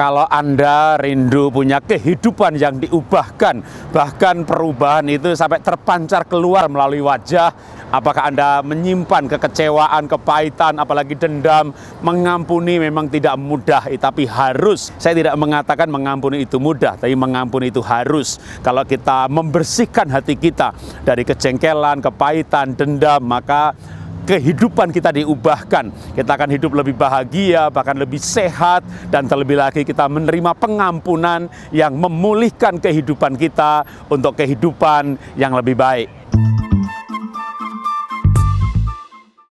Kalau Anda rindu punya kehidupan yang diubahkan, bahkan perubahan itu sampai terpancar keluar melalui wajah, apakah Anda menyimpan kekecewaan, kepahitan, apalagi dendam, mengampuni memang tidak mudah, tapi harus. Saya tidak mengatakan mengampuni itu mudah, tapi mengampuni itu harus. Kalau kita membersihkan hati kita dari kejengkelan, kepahitan, dendam, maka kehidupan kita diubahkan. Kita akan hidup lebih bahagia, bahkan lebih sehat, dan terlebih lagi kita menerima pengampunan yang memulihkan kehidupan kita untuk kehidupan yang lebih baik.